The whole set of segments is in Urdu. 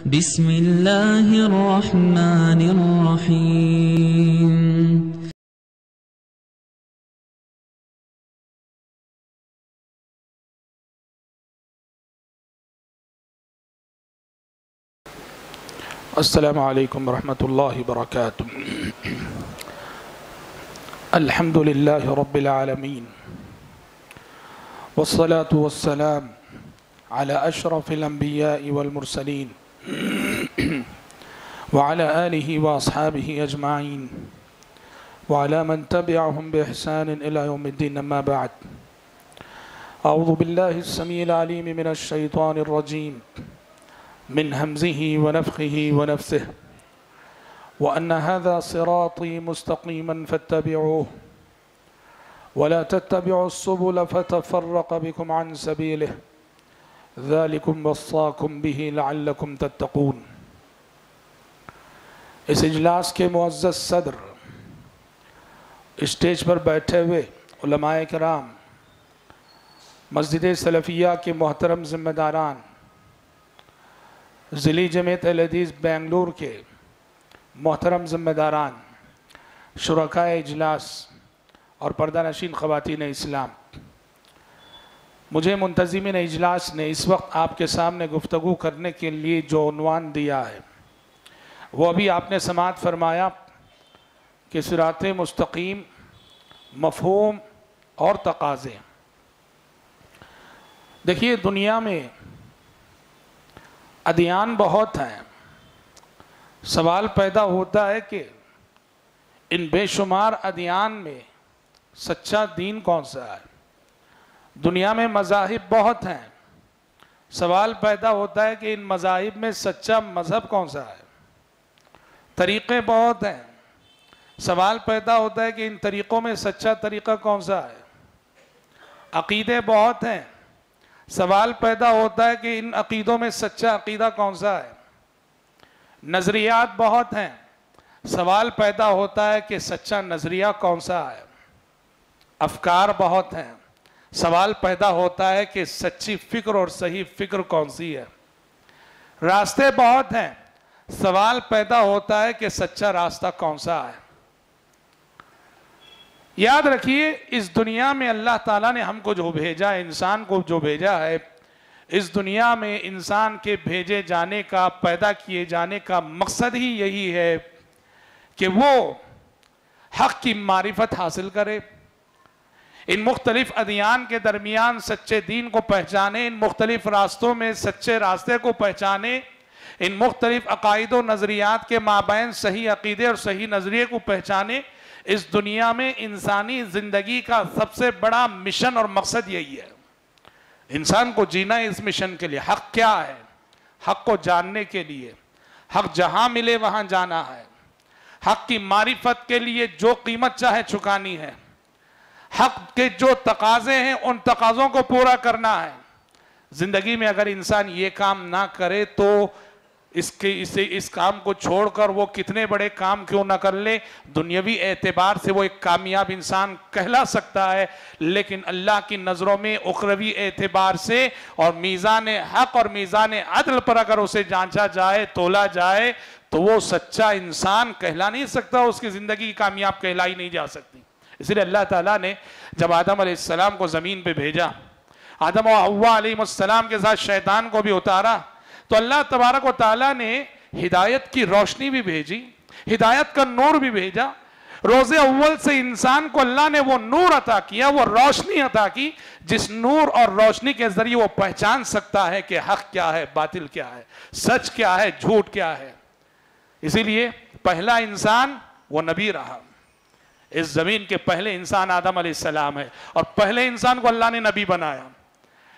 بسم الله الرحمن الرحيم. السلام عليكم ورحمة الله وبركاته. الحمد لله رب العالمين. والصلاة والسلام على أشرف الأنبياء والمرسلين وعلى آله وأصحابه أجمعين. وعلى من تبعهم بإحسان إلى يوم الدين أما بعد. أعوذ بالله السميع العليم من الشيطان الرجيم. من همزه ونفخه ونفسه. وأن هذا صراطي مستقيما فاتبعوه. ولا تتبعوا السبل فتفرق بكم عن سبيله. ذلكم وصاكم به لعلكم تتقون۔ اس اجلاس کے معزز صدر، اسٹیج پر بیٹھے ہوئے علماء کرام، مسجد سلفیہ کے محترم ذمہ داران ضلعی جمعیت الحدیث بینگلور کے محترم ذمہ داران شرکائے اجلاس اور پردہ نشین خواتین اسلام۔ مجھے منتظمین اجلاس نے اس وقت آپ کے سامنے گفتگو کرنے کے لیے جو عنوان دیا ہے، وہ ابھی آپ نے سماعت فرمایا کہ صراط مستقیم مفہوم اور تقاضے۔ دیکھیے، دنیا میں ادیان بہت ہیں۔ سوال پیدا ہوتا ہے کہ ان بے شمار ادیان میں سچا دین کون سا ہے؟ دنیا میں مذاہب بہت ہیں۔ سوال پیدا ہوتا ہے کہ ان مذاہب میں سچا مذہب کون سا ہے؟ طریقے بہت ہیں۔ سوال پیدا ہوتا ہے کہ ان طریقوں میں سچا طریقہ کون سا ہے؟ عقیدے بہت ہیں۔ سوال پیدا ہوتا ہے کہ ان عقیدوں میں سچا عقیدہ کون سا ہے؟ نظریات بہت ہیں۔ سوال پیدا ہوتا ہے کہ سچا نظریہ کون سا ہے؟ افکار بہت ہیں۔ سوال پیدا ہوتا ہے کہ سچی فکر اور صحیح فکر کون سی ہے؟ راستے بہت ہیں۔ سوال پیدا ہوتا ہے کہ سچا راستہ کون سا ہے۔ یاد رکھیے، اس دنیا میں اللہ تعالیٰ نے ہم کو جو بھیجا ہے انسان کو جو بھیجا ہے، اس دنیا میں انسان کے بھیجے جانے کا، پیدا کیے جانے کا مقصد ہی یہی ہے کہ وہ حق کی معرفت حاصل کرے۔ ان مختلف ادیان کے درمیان سچے دین کو پہچانے، ان مختلف راستوں میں سچے راستے کو پہچانے، ان مختلف عقائد و نظریات کے مابین صحیح عقیدے اور صحیح نظریے کو پہچانے، اس دنیا میں انسانی زندگی کا سب سے بڑا مشن اور مقصد یہی ہے۔ انسان کو جینا ہے اس مشن کے لیے حق کیا ہے؟ حق کو جاننے کے لیے۔ حق جہاں ملے وہاں جانا ہے۔ حق کی معرفت کے لیے جو قیمت چاہے چکانی ہے۔ حق کے جو تقاضے ہیں، ان تقاضوں کو پورا کرنا ہے۔ زندگی میں اگر انسان یہ کام نہ کرے تو اس کے اسے اس کام کو چھوڑ کر وہ کتنے بڑے کام کیوں نہ کر لے۔ دنیاوی اعتبار سے وہ ایک کامیاب انسان کہلا سکتا ہے، لیکن اللہ کی نظروں میں اخروی اعتبار سے اور میزان حق اور میزان عدل پر اگر اسے جانچا جائے، تولا جائے، تو وہ سچا انسان کہلا نہیں سکتا، اس کی زندگی کامیاب کہلائی نہیں جا سکتی۔ اس لیے اللہ تعالیٰ نے جب آدم علیہ السلام کو زمین پہ بھیجا، آدم و حوا علیہ السلام کے ساتھ شیطان کو بھی اتارا، تو اللہ تبارک و تعالیٰ نے ہدایت کی روشنی بھی بھیجی، ہدایت کا نور بھی بھیجا۔ روز اول سے انسان کو اللہ نے وہ نور عطا کیا، وہ روشنی عطا کی، جس نور اور روشنی کے ذریعے وہ پہچان سکتا ہے کہ حق کیا ہے، باطل کیا ہے، سچ کیا ہے، جھوٹ کیا ہے۔ اسی لیے پہلا انسان وہ نبی رہا۔ اس زمین کے پہلے انسان آدم علیہ السلام ہے اور پہلے انسان کو اللہ نے نبی بنایا۔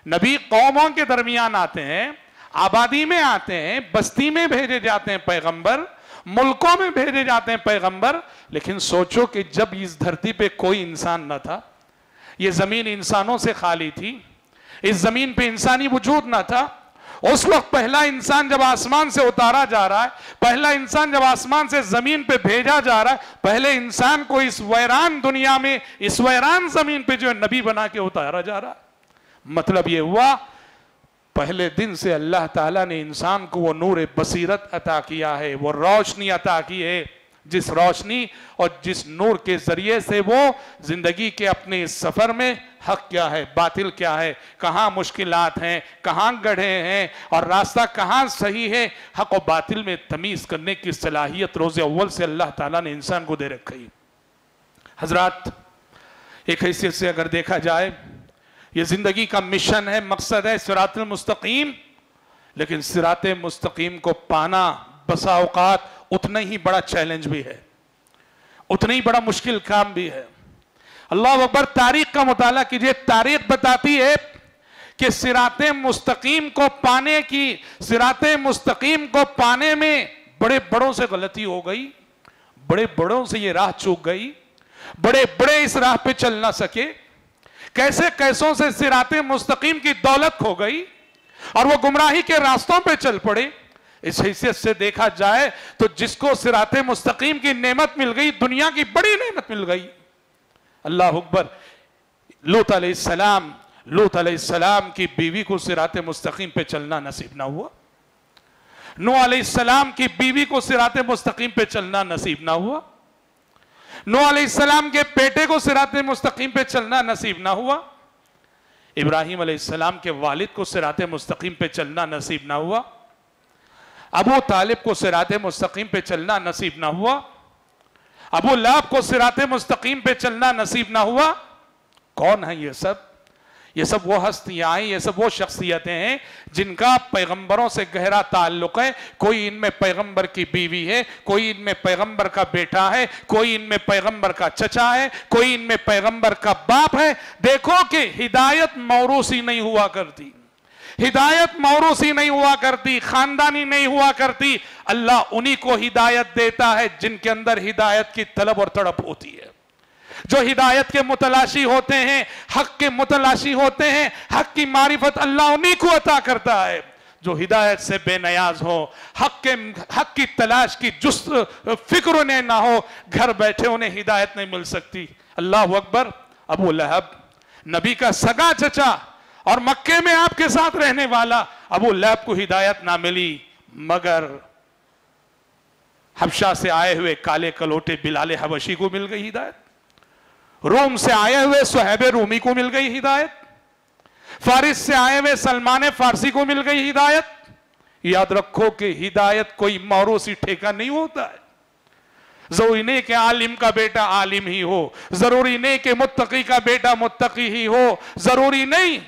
نبی قوموں کے درمیان آتے ہیں، آبادی میں آتے ہیں، بستی میں بھیجے جاتے ہیں پیغمبر، ملکوں میں بھیجے جاتے ہیں پیغمبر، لیکن سوچو کہ جب اس دھرتی پہ کوئی انسان نہ تھا، یہ زمین انسانوں سے خالی تھی، اس زمین پہ انسانی وجود نہ تھا اس وقت پہلا انسان جب آسمان سے اتارا جا رہا ہے، پہلا انسان جب آسمان سے زمین پہ بھیجا جا رہا ہے، پہلے انسان کو اس ویران دنیا میں، اس ویران زمین پہ جو ہے نبی بنا کے اتارا جا رہا ہے۔ مطلب یہ ہوا، پہلے دن سے اللہ تعالیٰ نے انسان کو وہ نور بصیرت عطا کیا ہے، وہ روشنی عطا کی ہے۔ جس روشنی اور جس نور کے ذریعے سے وہ زندگی کے اپنے سفر میں حق کیا ہے، باطل کیا ہے، کہاں مشکلات ہیں، کہاں گڑھے ہیں اور راستہ کہاں صحیح ہے، حق و باطل میں تمیز کرنے کی صلاحیت روز اول سے اللہ تعالیٰ نے انسان کو دے رکھی۔ حضرات، ایک حیثیت سے اگر دیکھا جائے، یہ زندگی کا مشن ہے، مقصد ہے سرات المستقیم، لیکن سرات مستقیم کو پانا بسا اوقات اتنا ہی بڑا چیلنج بھی ہے، اتنا ہی بڑا مشکل کام بھی ہے۔ اللہ اکبر تاریخ کا مطالعہ کیجیے، تاریخ بتاتی ہے کہ سرات مستقیم کو پانے کی سرات مستقیم کو پانے میں بڑے بڑوں سے غلطی ہو گئی، بڑے بڑوں سے یہ راہ چوک گئی، بڑے بڑے اس راہ پہ چل نہ سکے۔ کیسے کیسوں سے سرات مستقیم کی دولت کھو گئی اور وہ گمراہی کے راستوں پہ چل پڑے۔ اس حیثیت سے دیکھا جائے تو جس کو سرات مستقیم کی نعمت مل گئی، دنیا کی بڑی نعمت مل گئی۔ اللہ اکبر۔ لوت علیہ السلام لوت علیہ السلام کی بیوی کو سرات مستقیم پہ چلنا نصیب نہ ہوا۔ نو علیہ السلام کی بیوی کو سرات مستقیم پہ چلنا نصیب نہ ہوا۔ نو علیہ السلام کے بیٹے کو سرات مستقیم پہ چلنا نصیب نہ ہوا۔ ابراہیم علیہ السلام کے والد کو سرات مستقیم پہ چلنا نصیب نہ ہوا۔ ابو طالب کو سرات مستقیم پہ چلنا نصیب نہ ہوا۔ ابو لاب کو سرات مستقیم پہ چلنا نصیب نہ ہوا۔ کون ہے یہ سب؟ یہ سب وہ ہستیاں ہیں، یہ سب وہ شخصیتیں ہیں جن کا پیغمبروں سے گہرا تعلق ہے۔ کوئی ان میں پیغمبر کی بیوی ہے، کوئی ان میں پیغمبر کا بیٹا ہے، کوئی ان میں پیغمبر کا چچا ہے، کوئی ان میں پیغمبر کا باپ ہے۔ دیکھو کہ ہدایت موروسی نہیں ہوا کرتی۔ ہدایت موروسی نہیں ہوا کرتی، خاندانی نہیں ہوا کرتی، اللہ انہی کو ہدایت دیتا ہے جن کے اندر ہدایت کی طلب اور تڑپ ہوتی ہے۔ جو ہدایت کے متلاشی ہوتے ہیں، حق کے متلاشی ہوتے ہیں، حق کی معرفت اللہ انہی کو عطا کرتا ہے۔ جو ہدایت سے بے نیاز ہو، حق کے، حق کی تلاش کی جست، فکر انہیں نہ ہو، گھر بیٹھے انہیں ہدایت نہیں مل سکتی۔ اللہ اکبر، ابو لہب، نبی کا سگا چچا اور مکے میں آپ کے ساتھ رہنے والا ابو لہب کو ہدایت نہ ملی، مگر حبشہ سے آئے ہوئے کالے کلوٹے بلال حبشی کو مل گئی ہدایت، روم سے آئے ہوئے صحیب رومی کو مل گئی ہدایت، فارس سے آئے ہوئے سلمان فارسی کو مل گئی ہدایت۔ یاد رکھو کہ ہدایت کوئی موروسی ٹھیکہ نہیں ہوتا ہے۔ ضروری نہیں کہ عالم کا بیٹا عالم ہی ہو، ضروری نہیں کہ متقی کا بیٹا متقی ہی ہو، ضروری نہیں۔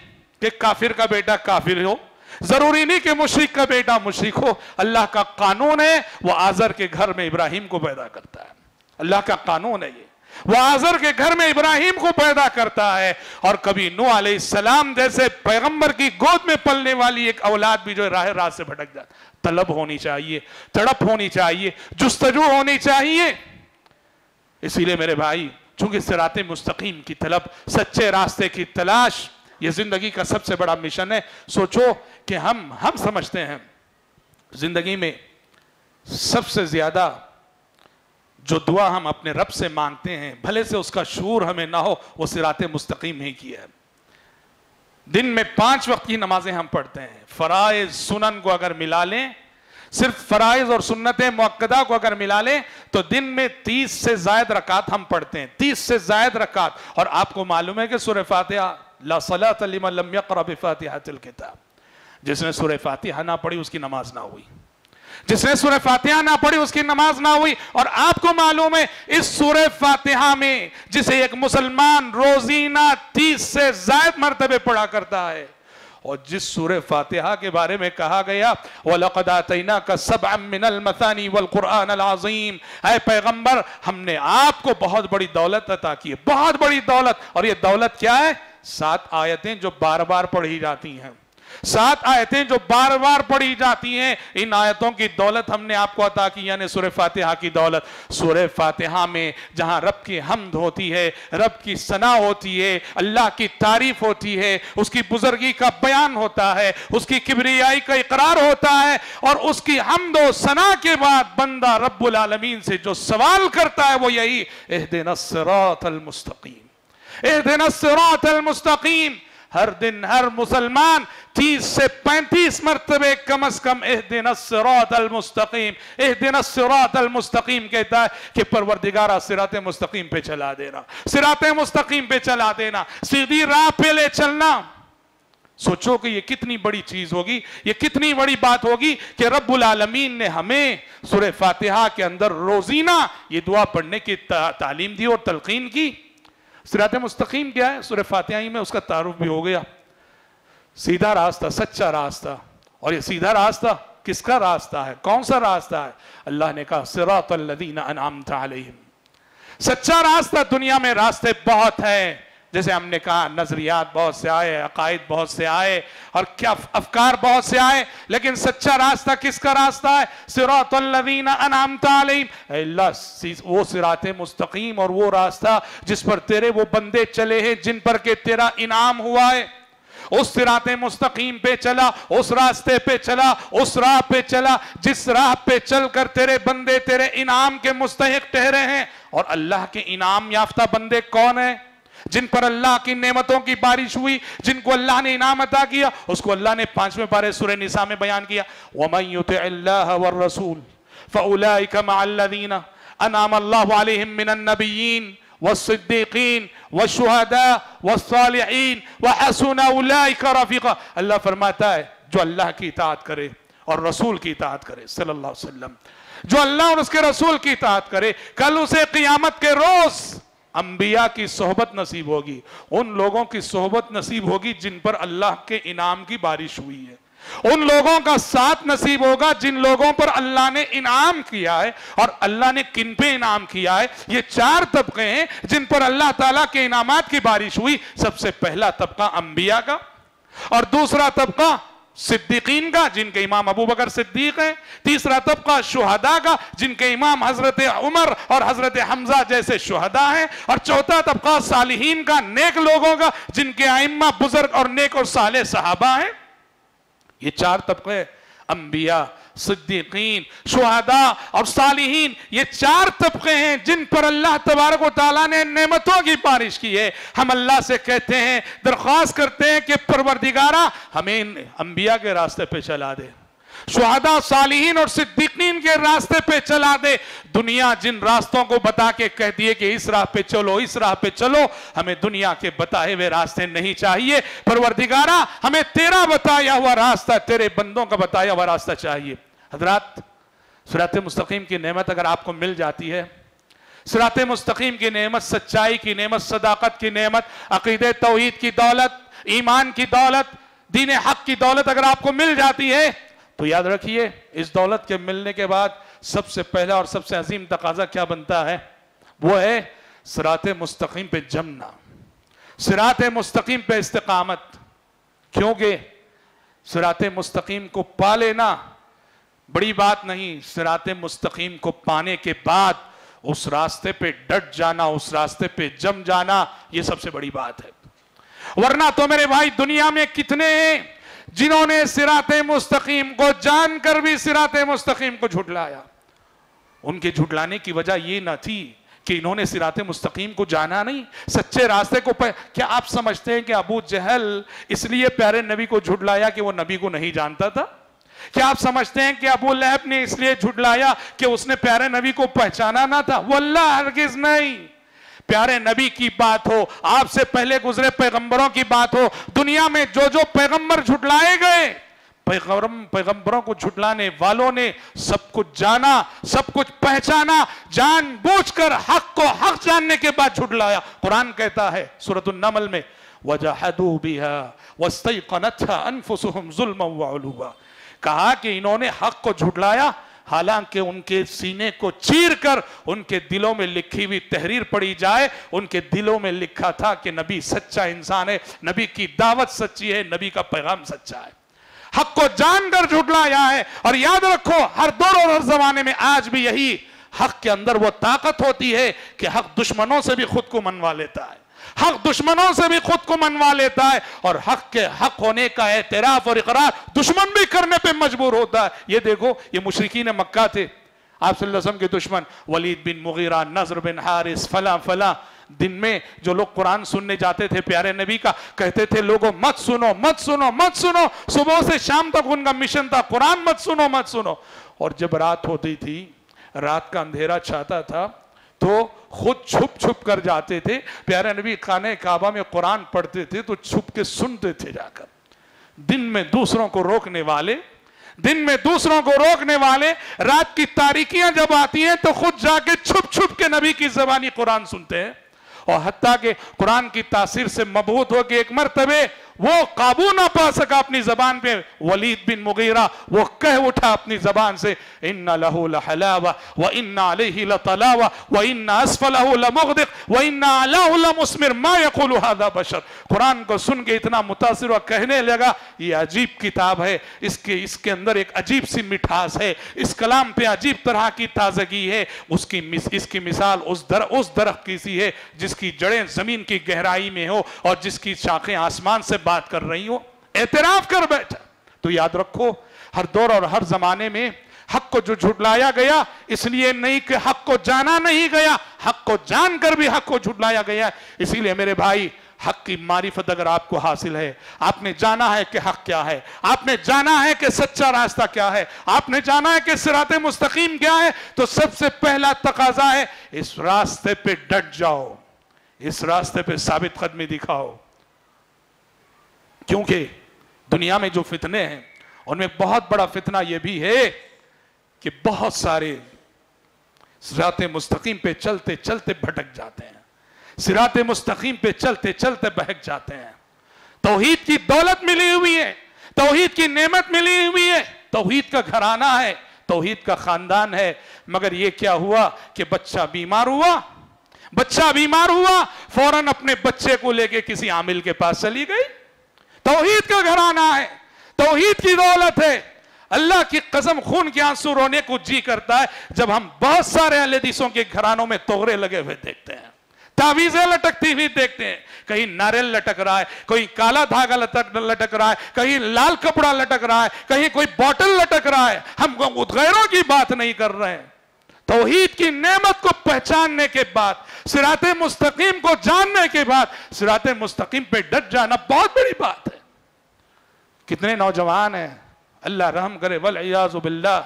کہ کافر کا بیٹا کافر ہو۔ ضروری نہیں کہ مشرق کا بیٹا مشرق ہو۔ اللہ کا قانون ہے، وہ آزر کے گھر میں ابراہیم کو پیدا کرتا ہے۔ اللہ کا قانون ہے یہ۔ وہ آزر کے گھر میں ابراہیم کو پیدا کرتا ہے۔ اور کبھی نو علیہ السلام جیسے پیغمبر کی گود میں پلنے والی ایک اولاد بھی جو راہ راہ سے بھٹک جاتا طلب ہونی چاہیے، تڑپ ہونی چاہیے، جستجو ہونی چاہیے۔ اسی لیے میرے بھائی، چونکہ سرات مستقیم کی طلب، سچے راستے کی تلاش یہ زندگی کا سب سے بڑا مشن ہے۔ سوچو کہ ہم ہم سمجھتے ہیں، زندگی میں سب سے زیادہ جو دعا ہم اپنے رب سے مانگتے ہیں، بھلے سے اس کا شعور ہمیں نہ ہو، وہ سرات مستقیم ہی کی ہے۔ دن میں پانچ وقت کی نمازیں ہم پڑھتے ہیں۔ فرائض سنن کو اگر ملا لیں، صرف فرائض اور سنتیں موقدہ کو اگر ملا لیں، تو دن میں تیس سے زائد رکعت ہم پڑھتے ہیں۔ تیس سے زائد رکعت۔ اور آپ کو معلوم ہے کہ سورہ فاتحہ لا صلاة لمن لم يقرأ بفاتحة الكتاب. جس نے سورہ فاتحہ نہ پڑھی اس کی نماز نہ ہوئی. جس نے سورہ فاتحہ نہ پڑھی اس کی نماز نہ ہوئی. اور آپ کو معلوم ہے اس سورہ فاتحہ میں جسے ایک مسلمان روزینہ تیس سے زائد مرتبے پڑھا کرتا ہے. اور جس سورہ فاتحہ کے بارے میں کہا گیا، وَلَقَدْ آتَيْنَاكَ سَبْعًا مِّنَ الْمَثَانِ وَالْقُرْآنَ الْعَظِيمِ۔ اے پیغمبر، ہم نے آپ کو بہت بڑی دولت عطا کی ہے، بہت بڑی دولت۔ اور یہ دولت کیا ہے؟ سات آیتیں جو بار بار پڑھی جاتی ہیں۔ سات آیتیں جو بار بار پڑھی جاتی ہیں۔ ان آیتوں کی دولت ہم نے آپ کو عطا کی یعنی سورہ فاتحہ کی دولت۔ سورہ فاتحہ میں جہاں رب کی حمد ہوتی ہے، رب کی ثنا ہوتی ہے، اللہ کی تعریف ہوتی ہے، اس کی بزرگی کا بیان ہوتا ہے، اس کی کبریائی کا اقرار ہوتا ہے، اور اس کی حمد و ثنا کے بعد بندہ رب العالمین سے جو سوال کرتا ہے، وہ یہی اہدنا الصراط المستقیم۔ اہدنا الصراط المستقیم ہر دن ہر مسلمان تیس سے پینتیس مرتبے کم از کم اہدن الصراط المستقیم. اہدن الصراط المستقیم کہتا ہے کہ پروردگارہ، صراط مستقیم پہ چلا دینا، صراط مستقیم پہ چلا دینا، سیدھی راہ پہ لے چلنا۔ سوچو کہ یہ کتنی بڑی چیز ہوگی، یہ کتنی بڑی بات ہوگی کہ رب العالمین نے ہمیں سورہ فاتحہ کے اندر روزینہ یہ دعا پڑھنے کی تعلیم دی اور تلقین کی۔ سرات مستقیم کیا ہے، سورہ فاتحہ ہی میں اس کا تعارف بھی ہو گیا۔ سیدھا راستہ، سچا راستہ۔ اور یہ سیدھا راستہ کس کا راستہ ہے؟ کون سا راستہ ہے؟ اللہ نے کہا، صراط الذین انعمت علیہم۔ سچا راستہ دنیا میں راستے بہت ہیں۔ جیسے ہم نے کہا، نظریات بہت سے آئے، عقائد بہت سے آئے، اور کیا افکار بہت سے آئے، لیکن سچا راستہ کس کا راستہ ہے؟ سراط الذین انعمت علیہم۔ اے اللہ وہ سراط مستقیم، اور وہ راستہ جس پر تیرے وہ بندے چلے ہیں جن پر کہ تیرا انعام ہوا ہے۔ اس سرات مستقیم پہ چلا، اس راستے پہ چلا، اس راہ پہ چلا، جس راہ پہ چل کر تیرے بندے تیرے انعام کے مستحق ٹھہرے ہیں۔ اور اللہ کے انعام یافتہ بندے کون ہیں؟ جن پر اللہ کی نعمتوں کی بارش ہوئی، جن کو اللہ نے انعام عطا کیا، اس کو اللہ نے پانچویں پارے سورہ نساء میں بیان کیا۔ وَمَن يُتِعِ اللَّهَ وَالرَّسُولِ فَأُولَئِكَ مَعَ الَّذِينَ أَنْعَمَ اللَّهُ عَلَيْهِم مِّنَ النَّبِيِّينَ والصدیقین والشہداء والصالحین وحسن اولئک رفیقا اللہ فرماتا ہے، جو اللہ کی اطاعت کرے اور رسول کی اطاعت کرے، صلی اللہ علیہ وسلم۔ جو اللہ اور اس کے رسول کی اطاعت کرے، کل اسے قیامت کے روز انبیاء کی صحبت نصیب ہوگی۔ ان لوگوں کی صحبت نصیب ہوگی جن پر اللہ کے انعام کی بارش ہوئی ہے۔ ان لوگوں کا ساتھ نصیب ہوگا جن لوگوں پر اللہ نے انعام کیا ہے اور اللہ نے کن پہ انعام کیا ہے۔ یہ چار طبقے ہیں جن پر اللہ تعالیٰ کے انعامات کی بارش ہوئی۔ سب سے پہلا طبقہ انبیاء کا اور دوسرا طبقہ صدیقین کا جن کے امام ابو بکر صدیق ہیں، تیسرا طبقہ شہداء کا جن کے امام حضرت عمر اور حضرت حمزہ جیسے شہداء ہیں، اور چوتھا طبقہ صالحین کا نیک لوگوں کا جن کے ائمہ بزرگ اور نیک اور صالح صحابہ ہیں۔ یہ چار طبقے انبیاء صدیقین، شہداء اور صالحین، یہ چار طبقے ہیں جن پر اللہ تبارک و تعالیٰ نے نعمتوں کی بارش کی ہے۔ ہم اللہ سے کہتے ہیں، درخواست کرتے ہیں کہ پروردگارہ ہمیں انبیاء کے راستے پہ چلا دے۔ شہداء صالحین اور صدیقین کے راستے پہ چلا دے۔ دنیا جن راستوں کو بتا کے کہہ دیے کہ اس راہ پہ چلو، اس راہ پہ چلو، ہمیں دنیا کے بتائے ہوئے راستے نہیں چاہیے۔ پروردگارہ، ہمیں تیرا بتایا ہوا راستہ، تیرے بندوں کا بتایا ہوا راستہ چاہیے۔ حضرات سرات مستقیم کی نعمت اگر آپ کو مل جاتی ہے سرات مستقیم کی نعمت، سچائی کی نعمت، صداقت کی نعمت عقید توحید کی دولت، ایمان کی دولت، دین حق کی دولت اگر آپ کو مل جاتی ہے تو یاد رکھیے، اس دولت کے ملنے کے بعد سب سے پہلا اور سب سے عظیم تقاضا کیا بنتا ہے؟ وہ ہے سرات مستقیم پہ جمنا۔ سرات مستقیم پہ استقامت۔ کیونکہ سرات مستقیم کو پا لینا بڑی بات نہیں سرات مستقیم کو پانے کے بعد اس راستے پہ ڈٹ جانا، اس راستے پہ جم جانا، یہ سب سے بڑی بات ہے۔ ورنہ تو میرے بھائی، دنیا میں کتنے ہیں جنہوں نے سرات مستقیم کو جان کر بھی سرات مستقیم کو جھٹلایا۔ ان کے جھٹلانے کی وجہ یہ نہ تھی کہ انہوں نے سرات مستقیم کو جانا نہیں، سچے راستے کو پہ... کیا آپ سمجھتے ہیں کہ ابو جہل اس لیے پیارے نبی کو جھٹلایا کہ وہ نبی کو نہیں جانتا تھا؟ کیا آپ سمجھتے ہیں کہ ابو لہب نے اس لیے جھٹلایا کہ اس نے پیارے نبی کو پہچانا نہ تھا؟ وہ اللہ ہرگز نہیں۔ پیارے نبی کی بات ہو، آپ سے پہلے گزرے پیغمبروں کی بات ہو، دنیا میں جو جو پیغمبر جھٹلائے گئے، پیغمبروں کو جھٹلانے والوں نے سب کچھ جانا، سب کچھ پہچانا، جان بوجھ کر حق کو حق جاننے کے بعد جھٹلایا۔ قرآن کہتا ہے سورة النمل میں، وَجَحَدُوا بِهَا وَاسْتَيْقَنَتْهَا أَنفُسُهُمْ ظُلْمًا وَعُلُوبًا کہا کہ انہوں نے حق کو جھٹلایا حالانکہ ان کے سینے کو چیر کر ان کے دلوں میں لکھی ہوئی تحریر پڑی جائے، ان کے دلوں میں لکھا تھا کہ نبی سچا انسان ہے، نبی کی دعوت سچی ہے، نبی کا پیغام سچا ہے۔ حق کو جان کر جھٹلایا ہے اور یاد رکھو، ہر دور اور ہر زمانے میں آج بھی یہی حق کے اندر وہ طاقت ہوتی ہے کہ حق دشمنوں سے بھی خود کو منوا لیتا ہے۔ حق دشمنوں سے بھی خود کو منوا لیتا ہے اور حق کے حق ہونے کا اعتراف اور اقرار دشمن بھی کرنے پہ مجبور ہوتا ہے۔ یہ دیکھو، یہ مشرقین مکہ تھے۔ آپ صلی اللہ علیہ وسلم کے دشمن، ولید بن مغیرہ، نظر بن حارث، فلاں فلاں۔ دن میں جو لوگ قرآن سننے جاتے تھے پیارے نبی کا، کہتے تھے لوگوں، مت سنو مت سنو مت سنو۔ صبح سے شام تک ان کا مشن تھا، قرآن مت سنو مت سنو۔ اور جب رات ہوتی تھی، رات کا اندھیرا چھاتا تھا تو خود چھپ چھپ کر جاتے تھے۔ پیارے نبی، خانہ کعبہ میں قرآن پڑھتے تھے تو چھپ کے سنتے تھے جا کر۔ دن میں دوسروں کو روکنے والے، دن میں دوسروں کو روکنے والے، رات کی تاریکیاں جب آتی ہیں تو خود جا کے چھپ چھپ کے نبی کی زبانی قرآن سنتے ہیں۔ اور حتیٰ کہ قرآن کی تاثیر سے مبہوت ہو کے ایک مرتبہ وہ قابو نہ پا سکا اپنی زبان پہ۔ ولید بن مغیرہ، وہ کہہ اٹھا اپنی زبان سے، ان لہو لحلاوہ وان علیہ لطلاوہ وان اسفلہ لمغدق وان علاہ لمسمر ما یقول هذا بشر۔ قرآن کو سن کے اتنا متاثر ہوا، کہنے لگا، یہ عجیب کتاب ہے، اس کے اس کے اندر ایک عجیب سی مٹھاس ہے، اس کلام پہ عجیب طرح کی تازگی ہے۔ اس کی اس کی مثال اس در، اس درخت کی سی ہے، جس کی جڑیں زمین کی گہرائی میں ہو اور جس کی شاخیں آسمان سے بات کر رہی ہو اعتراف کر بیٹھا۔ تو یاد رکھو، ہر دور اور ہر زمانے میں حق کو جو جھٹلایا گیا، اس لیے نہیں کہ حق کو جانا نہیں گیا، حق کو جان کر بھی حق کو جھٹلایا گیا۔ اسی لیے میرے بھائی، حق کی معرفت اگر آپ کو حاصل ہے، آپ نے جانا ہے کہ حق کیا ہے، آپ نے جانا ہے کہ سچا راستہ کیا ہے، آپ نے جانا ہے کہ سرات مستقیم کیا ہے، تو سب سے پہلا تقاضا ہے، اس راستے پہ ڈٹ جاؤ، اس راستے پہ ثابت قدمی دکھاؤ۔ کیونکہ دنیا میں جو فتنے ہیں، ان میں بہت بڑا فتنہ یہ بھی ہے کہ بہت سارے سرات مستقیم پہ چلتے چلتے بھٹک جاتے ہیں۔ سرات مستقیم پہ چلتے چلتے بہک جاتے ہیں۔ توحید کی دولت ملی ہوئی ہے، توحید کی نعمت ملی ہوئی ہے۔ توحید کا گھرانہ ہے، توحید کا خاندان ہے۔ مگر یہ کیا ہوا کہ بچہ بیمار ہوا؟ بچہ بیمار ہوا، فوراً اپنے بچے کو لے کے کسی عامل کے پاس چلی گئی۔ توحید کا گھرانہ ہے، توحید کی دولت ہے۔ اللہ کی قسم خون کے آنسو رونے کو جی کرتا ہے، جب ہم بہت سارے حدیثوں کے گھرانوں میں توغرے لگے ہوئے دیکھتے ہیں۔ تعویزیں لٹکتی ہوئی دیکھتے ہیں۔ کہیں ناریل لٹک رہا ہے کوئی کالا دھاگا لٹک رہا ہے، کہیں لال کپڑا لٹک رہا ہے، کہیں کوئی بوٹل لٹک رہا ہے۔ ہم غیروں کی بات نہیں کر رہے ہیں۔ توحید کی نعمت کو پہچاننے کے بعد، سرات مستقیم کو جاننے کے بعد، سرات مستقیم پہ ڈٹ جانا بہت بڑی بات ہے۔ کتنے نوجوان ہیں۔ اللہ رحم کرے، والعیاذ باللہ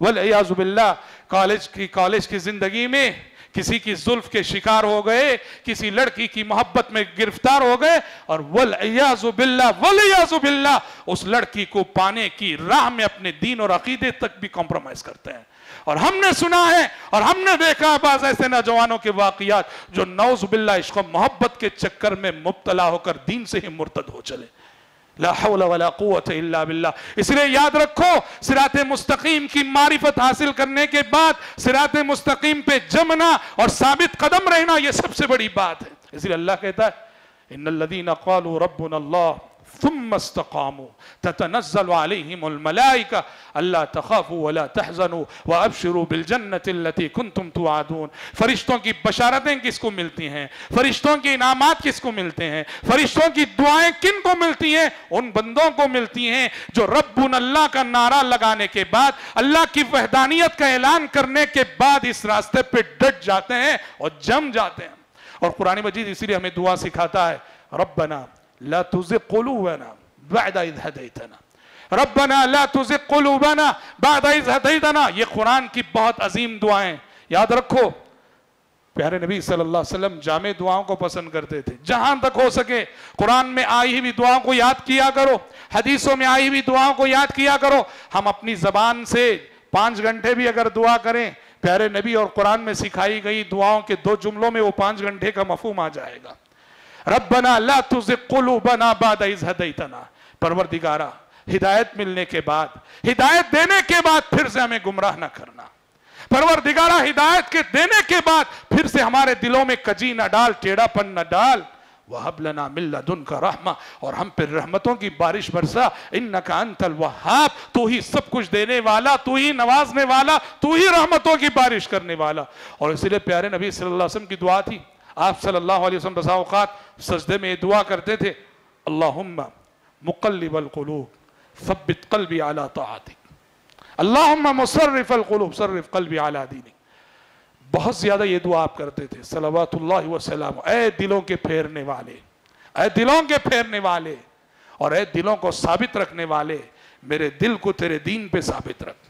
والعیاذ باللہ۔ کالج کی کالج کی زندگی میں کسی کی ظلف کے شکار ہو گئے، کسی لڑکی کی محبت میں گرفتار ہو گئے اور والعیاذ باللہ والعیاذ باللہ۔ اس لڑکی کو پانے کی راہ میں اپنے دین اور عقیدے تک بھی کمپرومائز کرتے ہیں۔ اور ہم نے سنا ہے اور ہم نے دیکھا بعض ایسے نوجوانوں کے واقعات جو نوز باللہ عشق و محبت کے چکر میں مبتلا ہو کر دین سے ہی مرتد ہو چلے۔ لا حول ولا قوت الا باللہ۔ اس لیے یاد رکھو سرات مستقیم کی معرفت حاصل کرنے کے بعد سرات مستقیم پہ جمنا اور ثابت قدم رہنا یہ سب سے بڑی بات ہے۔ اس لیے اللہ کہتا ہے، ان الذين قالوا ربنا الله ثم استقاموا. تتنزل عليهم الملائكة. ألا تخافوا ولا تحزنوا وأبشروا بالجنة التي كنتم توعدون. فرشتوں کی بشارتیں کس کو ملتی ہیں؟ فرشتوں کی انعامات کس کو ملتے ہیں؟ فرشتوں کی دعائیں کن کو ملتی ہیں؟ ان بندوں کو ملتی ہیں جو ربنا اللہ کا نعرہ لگانے کے بعد، اللہ کی وحدانیت کا اعلان کرنے کے بعد اس راستے پہ ڈٹ جاتے ہیں اور جم جاتے ہیں۔ اور قرآن مجید اسی لیے ہمیں دعا سکھاتا ہے، ربنا لا تزغ قلوبنا بعد إذ هديتنا. ربنا لا تزغ قلوبنا بعد إذ هديتنا. یہ قرآن کی بہت عظیم دعائیں. یاد رکھو، پیارے نبی صلی اللہ علیہ وسلم جامع دعاؤں کو پسند کرتے تھے۔ جہاں تک ہو سکے، قرآن میں آئی ہوئی دعاؤں کو یاد کیا کرو، حدیثوں میں آئی ہوئی دعاؤں کو یاد کیا کرو۔ ہم اپنی زبان سے پانچ گھنٹے بھی اگر دعا کریں، پیارے نبی اور قرآن میں سکھائی گئی دعاؤں کے دو جملوں میں وہ پانچ گھنٹے کا مفہوم آ جائے گا۔ ربنا لا تزغ قلوبنا بعد اذ هديتنا۔ پروردگارا، ہدایت ملنے کے بعد، ہدایت دینے کے بعد پھر سے ہمیں گمراہ نہ کرنا۔ پروردگارا، ہدایت کے دینے کے بعد پھر سے ہمارے دلوں میں کجی نہ ڈال ٹیڑا پن نہ ڈال۔ وَهَبْ لَنَا مِن لَدُنْكَ رَحْمَةً اور ہم پر رحمتوں کی بارش برسا۔ اِنَّكَ أَنْتَ الْوَحَّابِ تو ہی سب کچھ دینے والا، تو ہی نوازنے والا، تو ہی رحمتوں کی بارش کرنے والا۔ اور اس لیے پیارے نبی صلی اللہ علیہ وسلم کی دعا تھی۔ آپ صلی اللہ علیہ وسلم بسا اوقات سجدے میں دعا کرتے تھے، اللہم مقلب القلوب، ثبت قلبی علی طاعتک۔ اللہم مصرف القلوب، صرف قلبی علی دینک۔ بہت زیادہ یہ دعا آپ کرتے تھے، صلوات اللہ وسلم اے دلوں کے پھیرنے والے، اے دلوں کے پھیرنے والے، اور اے دلوں کو ثابت رکھنے والے، میرے دل کو تیرے دین پہ ثابت رکھ۔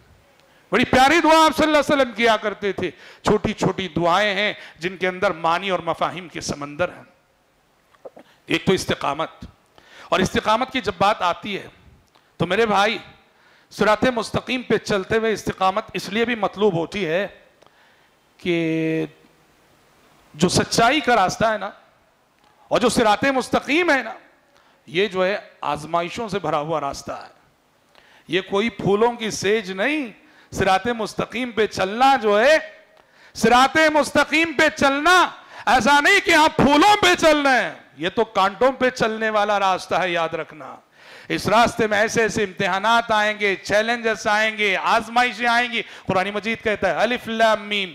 بڑی پیاری دعا آپ صلی اللہ علیہ وسلم کیا کرتے تھے۔ چھوٹی چھوٹی دعائیں ہیں جن کے اندر معنی اور مفاہیم کے سمندر ہیں۔ ایک تو استقامت۔ اور استقامت کی جب بات آتی ہے تو میرے بھائی سرات مستقیم پہ چلتے ہوئے استقامت اس لیے بھی مطلوب ہوتی ہے کہ جو سچائی کا راستہ ہے نا، اور جو سرات مستقیم ہے نا، یہ جو ہے آزمائشوں سے بھرا ہوا راستہ ہے۔ یہ کوئی پھولوں کی سیج نہیں سرات مستقیم پہ چلنا جو ہے، سرات مستقیم پہ چلنا، ایسا نہیں کہ ہاں پھولوں پہ چل رہے ہیں یہ تو کانٹوں پہ چلنے والا راستہ ہے، یاد رکھنا۔ اس راستے میں ایسے ایسے امتحانات آئیں گے چیلنجز آئیں گے، آزمائشیں آئیں گی۔ قرآن مجید کہتا ہے، الف لام میم۔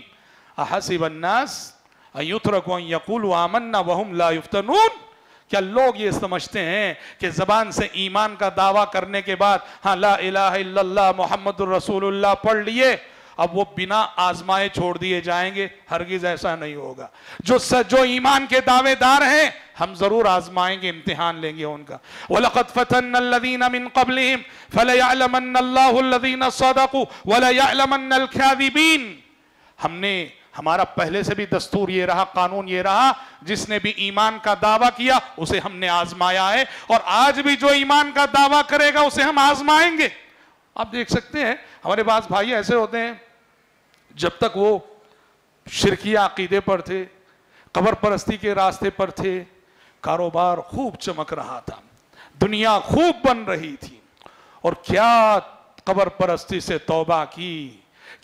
احسب الناس ان ان یقولوا آمنا وهم لا یفتنون۔ کیا لوگ یہ سمجھتے ہیں کہ زبان سے ایمان کا دعویٰ کرنے کے بعد ہاں لا الہ الا اللہ، محمد الرسول اللہ، پڑھ لیے، اب وہ بنا آزمائے چھوڑ دیے جائیں گے، ہرگز ایسا نہیں ہوگا۔ جو جو ایمان کے دعوے دار ہیں، ہم ضرور آزمائیں گے، امتحان لیں گے ان کا۔ وَلَقَدْ فَتَنَّ الَّذِينَ مِن قَبْلِهِمْ فَلَيَعْلَمَنَّ اللَّهُ الَّذِينَ صَدَقُوا وَلَيَعْلَمَنَّ الْكَاذِبِينَ۔ ہم نے ہمارا پہلے سے بھی دستور یہ رہا، قانون یہ رہا، جس نے بھی ایمان کا دعویٰ کیا، اسے ہم نے آزمایا ہے، اور آج بھی جو ایمان کا دعویٰ کرے گا، اسے ہم آزمائیں گے۔ آپ دیکھ سکتے ہیں، ہمارے پاس بھائی ایسے ہوتے ہیں، جب تک وہ شرکیہ عقیدے پر تھے، قبر پرستی کے راستے پر تھے، کاروبار خوب چمک رہا تھا، دنیا خوب بن رہی تھی، اور کیا قبر پرستی سے توبہ کی۔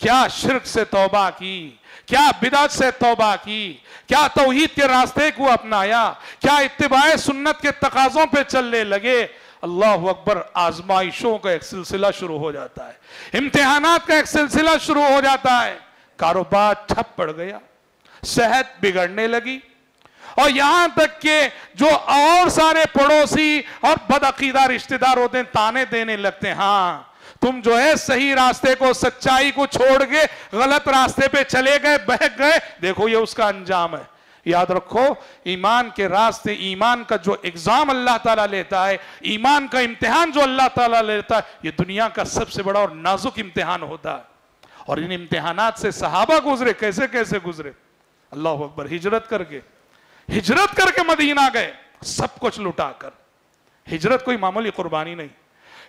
کیا شرک سے توبہ کی؟ کیا بدعت سے توبہ کی؟ کیا توحید کے راستے کو اپنایا؟ کیا اتباع سنت کے تقاضوں پہ چلنے لگے؟ اللہ اکبر، آزمائشوں کا ایک سلسلہ شروع ہو جاتا ہے۔ امتحانات کا ایک سلسلہ شروع ہو جاتا ہے۔ کاروبار ٹھپ پڑ گیا۔ صحت بگڑنے لگی۔ اور یہاں تک کہ جو اور سارے پڑوسی اور بدعقیدہ رشتہ دار ہوتے ہیں، تانے دینے لگتے ہیں۔ ہاں تم جو ہے صحیح راستے کو، سچائی کو چھوڑ کے غلط راستے پہ چلے گئے، بہک گئے۔ دیکھو، یہ اس کا انجام ہے۔ یاد رکھو، ایمان کے راستے، ایمان کا جو اگزام اللہ تعالیٰ لیتا ہے، ایمان کا امتحان جو اللہ تعالیٰ لیتا ہے، یہ دنیا کا سب سے بڑا اور نازک امتحان ہوتا ہے۔ اور ان امتحانات سے صحابہ گزرے، کیسے کیسے گزرے؟ اللہ اکبر، ہجرت کر کے۔ ہجرت کر کے مدینہ گئے، سب کچھ لٹا کر۔ ہجرت کوئی معمولی قربانی نہیں۔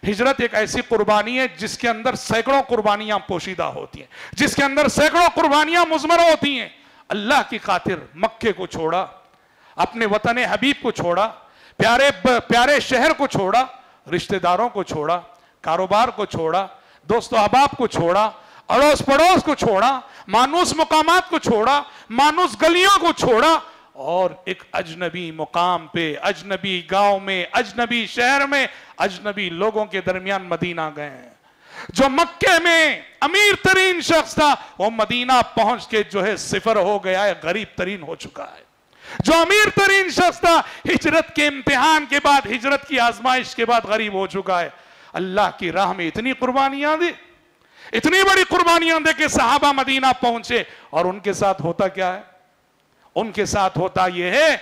ہجرت ایک ایسی قربانی ہے جس کے اندر سینکڑوں قربانیاں پوشیدہ ہوتی ہیں، جس کے اندر سینکڑوں قربانیاں مزمر ہوتی ہیں۔ اللہ کی خاطر مکے کو چھوڑا، اپنے وطن حبیب کو چھوڑا، پیارے پیارے شہر کو چھوڑا، رشتہ داروں کو چھوڑا، کاروبار کو چھوڑا، دوست و احباب کو چھوڑا، اڑوس پڑوس کو چھوڑا، مانوس مقامات کو چھوڑا، مانوس گلیوں کو چھوڑا اور ایک اجنبی مقام پہ، اجنبی گاؤں میں، اجنبی شہر میں اجنبی لوگوں کے درمیان مدینہ گئے ہیں۔ جو مکے میں امیر ترین شخص تھا، وہ مدینہ پہنچ کے جو ہے صفر ہو گیا ہے، غریب ترین ہو چکا ہے۔ جو امیر ترین شخص تھا، ہجرت کے امتحان کے بعد، ہجرت کی آزمائش کے بعد غریب ہو چکا ہے۔ اللہ کی راہ میں اتنی قربانیاں دی اتنی بڑی قربانیاں دے کہ صحابہ مدینہ پہنچے اور ان کے ساتھ ہوتا کیا ہے؟ ان کے ساتھ ہوتا یہ ہے،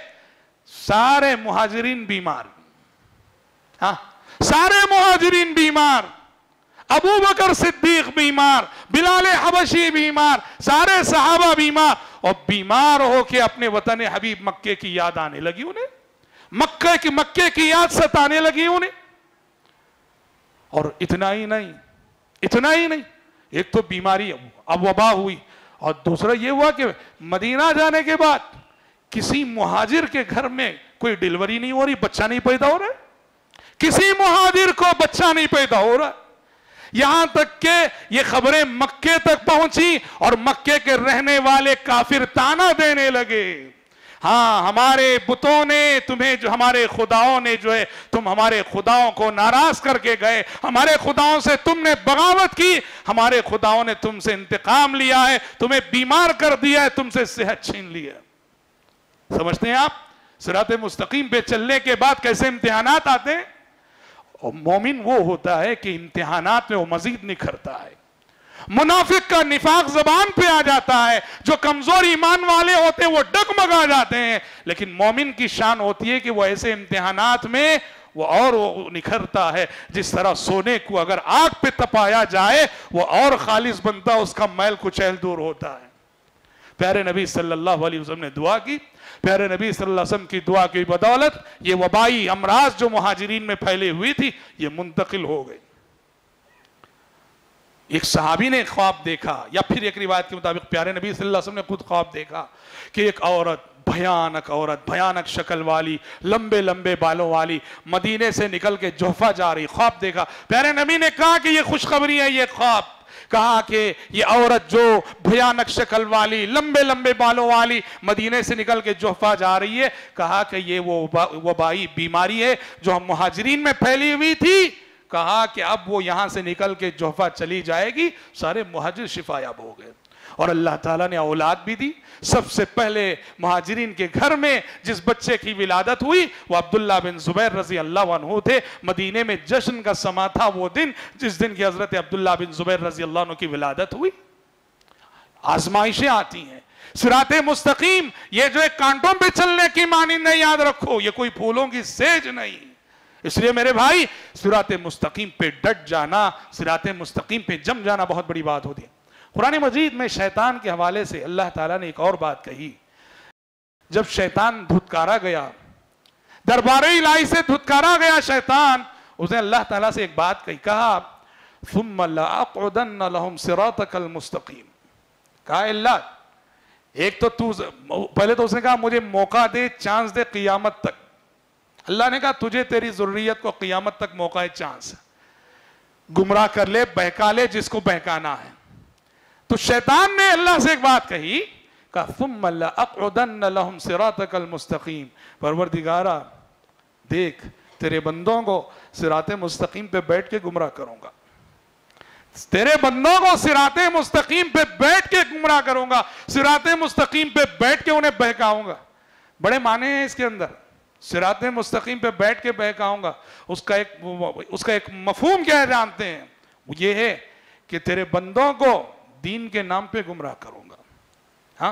سارے مہاجرین بیمار۔ ہاں؟ سارے مہاجرین بیمار۔ ابو بکر صدیق بیمار، بلال حبشی بیمار، سارے صحابہ بیمار۔ اور بیمار ہو کے اپنے وطن حبیب مکے کی یاد آنے لگی انہیں؟ مکے کی مکے کی یاد ستانے لگی انہیں؟ اور اتنا ہی نہیں، اتنا ہی نہیں۔ ایک تو بیماری اب وبا ہوئی۔ اور دوسرا یہ ہوا کہ مدینہ جانے کے بعد کسی مہاجر کے گھر میں کوئی ڈیلیوری نہیں ہو رہی، بچہ نہیں پیدا ہو رہا کسی مہاجر کو بچہ نہیں پیدا ہو رہا۔ یہاں تک کہ یہ خبریں مکے تک پہنچی اور مکے کے رہنے والے کافر تانا دینے لگے۔ ہاں ہمارے بتوں نے تمہیں جو ہمارے خداؤں نے جو ہے، تم ہمارے خداؤں کو ناراض کر کے گئے۔ ہمارے خداؤں سے تم نے بغاوت کی۔ ہمارے خداؤں نے تم سے انتقام لیا ہے۔ تمہیں بیمار کر دیا ہے، تم سے صحت چھین لیا سمجھتے ہیں آپ؟ سرات مستقیم پہ چلنے کے بعد کیسے امتحانات آتے ہیں؟ مومن وہ ہوتا ہے کہ امتحانات میں وہ مزید نکھرتا ہے۔ منافق کا نفاق زبان پہ آ جاتا ہے، جو کمزور ایمان والے ہوتے ہیں وہ ڈگمگا جاتے ہیں۔ لیکن مومن کی شان ہوتی ہے کہ وہ ایسے امتحانات میں وہ اور وہ نکھرتا ہے۔ جس طرح سونے کو اگر آگ پہ تپایا جائے، وہ اور خالص بنتا، اس کا میل کچیل دور ہوتا ہے۔ پیارے نبی صلی اللہ علیہ وسلم نے دعا کی۔ پیارے نبی صلی اللہ علیہ وسلم کی دعا کی بدولت، یہ وبائی امراض جو مہاجرین میں پھیلے ہوئی تھی یہ منتقل ہو گئی ایک صحابی نے خواب دیکھا، یا پھر ایک روایت کے مطابق پیارے نبی صلی اللہ علیہ وسلم نے خود خواب دیکھا کہ ایک عورت، بھیانک عورت، بھیانک شکل والی، لمبے لمبے بالوں والی، مدینے سے نکل کے جوفہ جا رہی، خواب دیکھا۔ پیارے نبی نے کہا کہ یہ خوشخبری ہے، یہ خواب۔ کہا کہ یہ عورت جو بھیانک شکل والی، لمبے لمبے بالوں والی، مدینے سے نکل کے جوفہ جا رہی ہے۔ کہا کہ یہ وہ وبائی بیماری ہے جو ہم مہاجرین میں پھیلی ہوئی تھی۔ کہا کہ اب وہ یہاں سے نکل کے جوفہ چلی جائے گی، سارے مہاجر شفایاب ہو گئے۔ اور اللہ تعالیٰ نے اولاد بھی دی۔ سب سے پہلے مہاجرین کے گھر میں جس بچے کی ولادت ہوئی، وہ عبداللہ بن زبیر رضی اللہ عنہ تھے۔ مدینے میں جشن کا سما تھا وہ دن، جس دن کی حضرت عبداللہ بن زبیر رضی اللہ عنہ کی ولادت ہوئی۔ آزمائشیں آتی ہیں۔ سرات مستقیم، یہ جو ایک کانٹوں پہ چلنے کی معنی نہیں، یاد رکھو، یہ کوئی پھولوں کی سیج نہیں۔ اس لیے میرے بھائی سرات مستقیم پہ ڈٹ جانا سرات مستقیم پہ جم جانا بہت بڑی بات ہوتی ہے۔ قرآن مجید میں شیطان کے حوالے سے اللہ تعالیٰ نے ایک اور بات کہی۔ جب شیطان دھتکارا گیا، دربار الہی سے دھتکارا گیا شیطان، اس نے اللہ تعالیٰ سے ایک بات کہی، کہا، ثم لأقعدن لهم صراطك المستقیم. کہا اللہ، ایک تو تو پہلے تو اس نے کہا، مجھے موقع دے، چانس دے قیامت تک۔ اللہ نے کہا، تجھے تیری ضروریت کو قیامت تک موقع چانس گمراہ کر لے، بہکا لے جس کو بہکانا ہے۔ تو شیطان نے اللہ سے ایک بات کہی، کہا، ثم لأقعدن لهم صراطك المستقیم پروردگارا دیکھ، تیرے بندوں کو صراط مستقیم پہ بیٹھ کے گمراہ کروں گا۔ تیرے بندوں کو صراط مستقیم پہ بیٹھ کے گمراہ کروں گا۔ صراط مستقیم پہ بیٹھ کے انہیں بہکاؤں گا۔ بڑے معنی ہیں اس کے اندر۔ صراط مستقیم پہ بیٹھ کے بہکاؤں گا؟ اس کا ایک اس کا ایک مفہوم کیا ہے جانتے ہیں؟ وہ یہ ہے کہ تیرے بندوں کو دین کے نام پہ گمراہ کروں گا۔ ہاں؟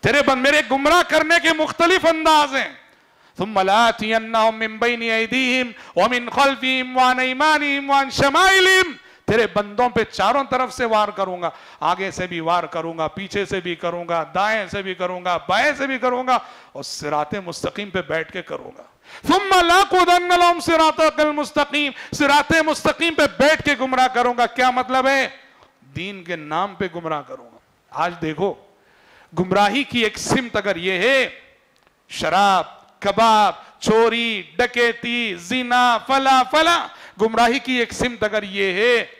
تیرے بند میرے گمراہ کرنے کے مختلف انداز ہیں۔ ثم لاتینہم من بین ایدیہم ومن خلفہم وان ایمانہم وان شمائلہم۔ تیرے بندوں پہ چاروں طرف سے وار کروں گا، آگے سے بھی وار کروں گا، پیچھے سے بھی کروں گا، دائیں سے بھی کروں گا، بائیں سے بھی کروں گا اور صراط مستقیم پہ بیٹھ کے کروں گا۔ ثم لاقودن لهم صراطك المستقیم، صراط مستقیم پہ بیٹھ کے گمراہ کروں گا۔ کیا مطلب ہے؟ دین کے نام پہ گمراہ کروں گا۔ آج دیکھو، گمراہی کی ایک سمت اگر یہ ہے، شراب، کباب، چوری، ڈکیتی، زنا، فلا فلا، گمراہی کی ایک سمت اگر یہ ہے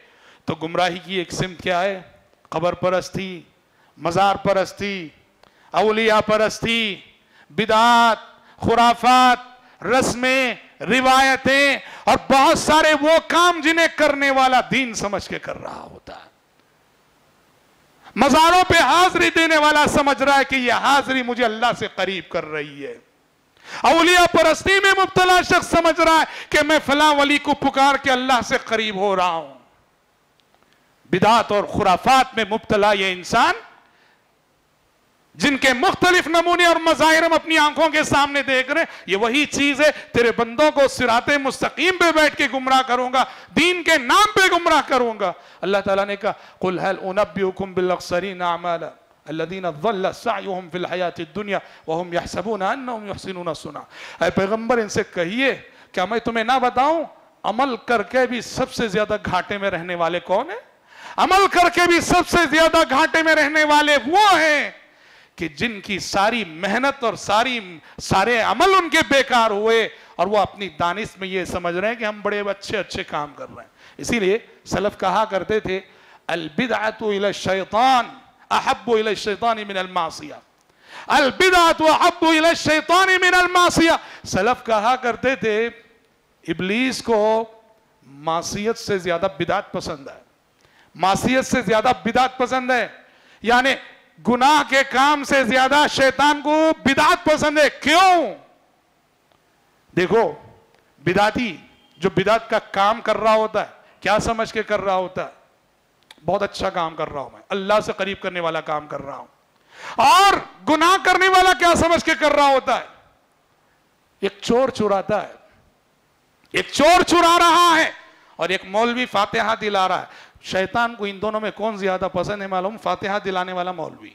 تو گمراہی کی ایک سمت کیا ہے؟ قبر پرستی مزار پرستی اولیاء پرستی بدعات، خرافات، رسمیں، روایتیں اور بہت سارے وہ کام جنہیں کرنے والا دین سمجھ کے کر رہا ہوتا ہے۔ مزاروں پہ حاضری دینے والا سمجھ رہا ہے کہ یہ حاضری مجھے اللہ سے قریب کر رہی ہے۔ اولیاء پرستی میں مبتلا شخص سمجھ رہا ہے کہ میں فلاں ولی کو پکار کے اللہ سے قریب ہو رہا ہوں۔ بدعات اور خرافات میں مبتلا یہ انسان، جن کے مختلف نمونے اور مظاہر ہم اپنی آنکھوں کے سامنے دیکھ رہے ہیں، یہ وہی چیز ہے، تیرے بندوں کو سرات مستقیم پہ بیٹھ کے گمراہ کروں گا، دین کے نام پہ گمراہ کروں گا۔ اللہ تعالیٰ نے کہا، قُلْ هَلْ أُنَبِّئُكُمْ بِالْأَخْسَرِينَ أَعْمَالًا؟ الَّذِينَ ضَلَّ سَعْيُهُمْ فِي الْحَيَاةِ الدُّنْيَا وَهُمْ يَحْسَبُونَ أَنَّهُمْ يُحْسِنُونَ صُنْعًا۔ اے پیغمبر، ان سے کہیے کیا میں تمہیں نہ بتاؤں، عمل کر کے بھی سب سے زیادہ گھاٹے میں رہنے والے کون ہیں؟ عمل کر کے بھی سب سے زیادہ گھاٹے میں رہنے والے وہ ہیں کہ جن کی ساری محنت اور ساری سارے عمل ان کے بیکار ہوئے اور وہ اپنی دانش میں یہ سمجھ رہے ہیں کہ ہم بڑے اچھے اچھے کام کر رہے ہیں۔ اسی لیے سلف کہا کرتے تھے البدعت الى الشیطان احب الى الشیطان من المعصیہ۔ البدعت احب الى الشیطان من المعصیہ۔ سلف کہا کرتے تھے، ابلیس کو معصیت سے زیادہ بدعت پسند ہے۔ معصیت سے زیادہ بدعت پسند ہے۔ یعنی گناہ کے کام سے زیادہ شیطان کو بدعت پسند ہے۔ کیوں؟ دیکھو، بدعتی جو بدعت کا کام کر رہا ہوتا ہے، کیا سمجھ کے کر رہا ہوتا ہے؟ بہت اچھا کام کر رہا ہوں میں۔ اللہ سے قریب کرنے والا کام کر رہا ہوں۔ اور گناہ کرنے والا کیا سمجھ کے کر رہا ہوتا ہے؟ ایک چور چراتا ہے۔ ایک چور چرا رہا ہے اور ایک مولوی فاتحہ دلا رہا ہے۔ شیطان کو ان دونوں میں کون زیادہ پسند ہے معلوم؟ فاتحہ دلانے والا مولوی۔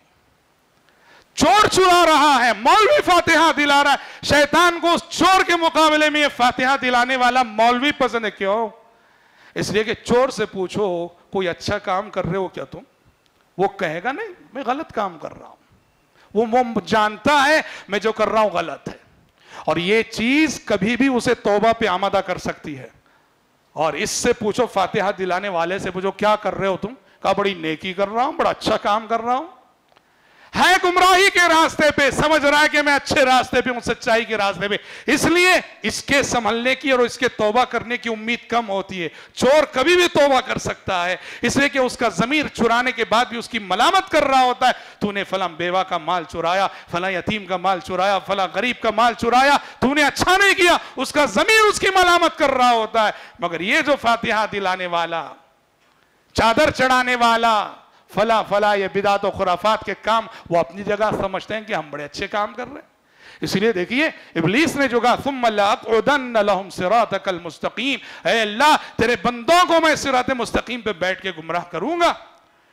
چور چرا رہا ہے، مولوی فاتحہ دلا رہا ہے۔ شیطان کو اس چور کے مقابلے میں یہ فاتحہ دلانے والا مولوی پسند ہے کیوں؟ اس لیے کہ چور سے پوچھو، کوئی اچھا کام کر رہے ہو کیا تم؟ وہ کہے گا، نہیں، میں غلط کام کر رہا ہوں۔ وہ وہ جانتا ہے، میں جو کر رہا ہوں غلط ہے۔ اور یہ چیز کبھی بھی اسے توبہ پہ آمدہ کر سکتی ہے۔ اور اس سے پوچھو فاتحہ دلانے والے سے پوچھو کیا کر رہے ہو تم؟ کہا بڑی نیکی کر رہا ہوں، بڑا اچھا کام کر رہا ہوں۔ ہے گمراہی کے راستے پہ، سمجھ رہا ہے کہ میں اچھے راستے پہ ہوں، سچائی کے راستے پہ۔ اس لیے اس کے سنبھلنے کی اور اس کے توبہ کرنے کی امید کم ہوتی ہے۔ چور کبھی بھی توبہ کر سکتا ہے۔ اس لیے کہ اس کا ضمیر چرانے کے بعد بھی اس کی ملامت کر رہا ہوتا ہے۔ تو نے فلاں بیوہ کا مال چرایا، فلاں یتیم کا مال چرایا، فلاں غریب کا مال چرایا۔ تو نے اچھا نہیں کیا، اس کا ضمیر اس کی ملامت کر رہا ہوتا ہے۔ مگر یہ جو فاتحہ دلانے والا، چادر چڑھانے والا فلا فلا یہ بدعت و خرافات کے کام وہ اپنی جگہ سمجھتے ہیں کہ ہم بڑے اچھے کام کر رہے ہیں۔ اس لیے دیکھیے، ابلیس نے جو کہا، ثم لَأَقْعُدَنَّ لَهُمْ صِرَاطَكَ الْمُسْتَقِيمِ۔ اے اللہ، تیرے بندوں کو میں صراط مستقیم پہ بیٹھ کے گمراہ کروں گا۔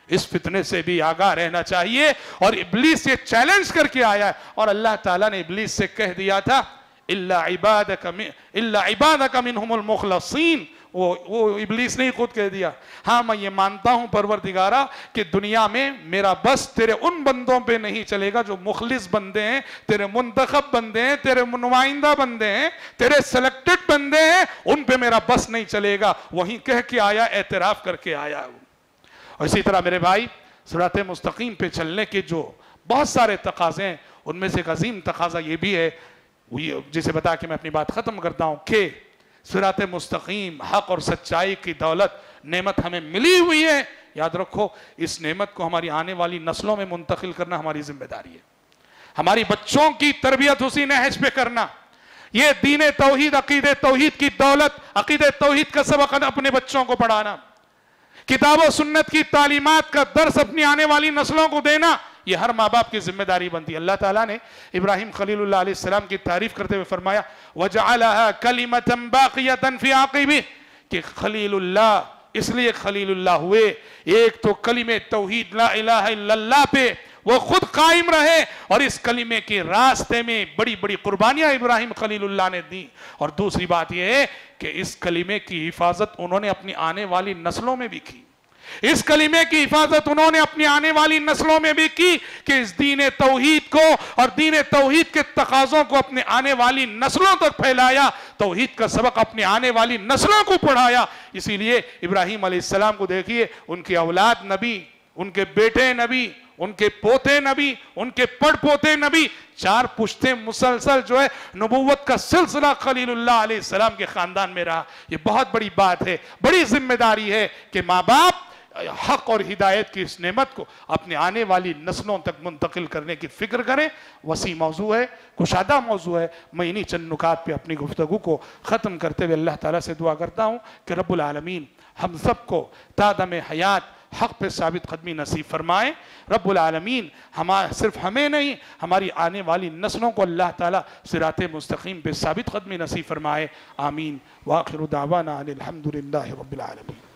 اس فتنے سے بھی آگاہ رہنا چاہیے۔ اور ابلیس یہ چیلنج کر کے آیا ہے۔ اور اللہ تعالیٰ نے ابلیس سے کہہ دیا تھا إِلَّا عِبَادَكَ إِلَّا عِبَادَكَ مِنْهُمُ الْمُخْلَصِينَ۔ وہ وہ ابلیس نے خود کہہ دیا۔ ہاں میں یہ مانتا ہوں پروردگارہ کہ دنیا میں میرا بس تیرے ان بندوں پہ نہیں چلے گا جو مخلص بندے ہیں، تیرے منتخب بندے ہیں، تیرے نمائندہ بندے ہیں، تیرے سلیکٹڈ بندے ہیں، ان پہ میرا بس نہیں چلے گا۔ وہیں کہہ کے آیا، اعتراف کر کے آیا اور اسی طرح میرے بھائی صراط مستقیم پہ چلنے کے جو بہت سارے تقاضے ہیں، ان میں سے ایک عظیم تقاضا یہ بھی ہے۔ جسے بتا کہ میں اپنی بات ختم کرتا ہوں کہ صراط مستقیم، حق اور سچائی کی دولت، نعمت ہمیں ملی ہوئی ہے۔ یاد رکھو، اس نعمت کو ہماری آنے والی نسلوں میں منتقل کرنا ہماری ذمہ داری ہے۔ ہماری بچوں کی تربیت اسی نہج پہ کرنا۔ یہ دین توحید، عقید توحید کی دولت، عقید توحید کا سبق اپنے بچوں کو پڑھانا۔ کتاب و سنت کی تعلیمات کا درس اپنی آنے والی نسلوں کو دینا۔ یہ ہر ماں باپ کی ذمہ داری بنتی ہے۔ اللہ تعالیٰ نے ابراہیم خلیل اللہ علیہ السلام کی تعریف کرتے ہوئے فرمایا، وَجَعَلَهَا كَلِمَةً بَاقِيَةً فِي عَقِبِ کہ خلیل اللہ، اس لیے خلیل اللہ ہوئے۔ ایک تو کلمہ توحید لا الہ الا اللہ پہ وہ خود قائم رہے اور اس کلمے کے راستے میں بڑی بڑی قربانیاں ابراہیم خلیل اللہ نے دی اور دوسری بات یہ ہے کہ اس کلمے کی حفاظت انہوں نے اپنی آنے والی نسلوں میں بھی کی۔ اس کلمے کی حفاظت انہوں نے اپنی آنے والی نسلوں میں بھی کی کہ اس دین توحید کو اور دین توحید کے تقاضوں کو اپنے آنے والی نسلوں تک پھیلایا، توحید کا سبق اپنے آنے والی نسلوں کو پڑھایا۔ اسی لیے ابراہیم علیہ السلام کو دیکھیے، ان کی اولاد نبی، ان کے بیٹے نبی، ان کے پوتے نبی، ان کے پڑ پوتے نبی، چار پشتے مسلسل جو ہے نبوت کا سلسلہ خلیل اللہ علیہ السلام کے خاندان میں رہا۔ یہ بہت بڑی بات ہے، بڑی ذمہ داری ہے کہ ماں باپ حق اور ہدایت کی اس نعمت کو اپنے آنے والی نسلوں تک منتقل کرنے کی فکر کریں۔ وسیع موضوع ہے، کشادہ موضوع ہے۔ میں انہی چند نکات پہ اپنی گفتگو کو ختم کرتے ہوئے اللہ تعالیٰ سے دعا کرتا ہوں کہ رب العالمین ہم سب کو تادم حیات، حق پہ ثابت قدمی نصیب فرمائیں رب العالمین ہمارا صرف ہمیں نہیں، ہماری آنے والی نسلوں کو اللہ تعالیٰ صراط مستقیم پہ ثابت قدمی نصیب فرمائے۔ آمین۔ واخر دعوانا الحمدللہ رب العالمین۔